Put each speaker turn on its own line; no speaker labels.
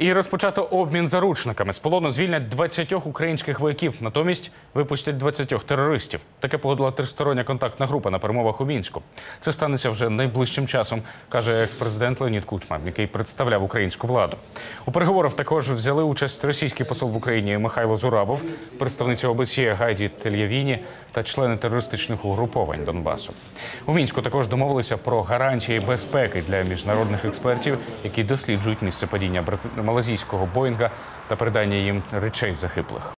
І розпочато обмін заручниками. З полону звільнять 20 українських вояків, натомість випустять 20 терористів. Таке погодила тристороння контактна група на перемовах у мінську. Це станеться вже найближчим часом, каже екс-президент Леонід Кучма, який представляв українську владу. У переговорах також взяли участь російський посол в Україні Михайло Зурабов, представниця ОБСЄ Гайді Тельявіні та члени терористичних угруповань Донбасу. У мінську також домовилися про гарантії безпеки для міжнародних експертів, які досліджують місце падіння малазійського Боїнга та передання їм речей загиблих.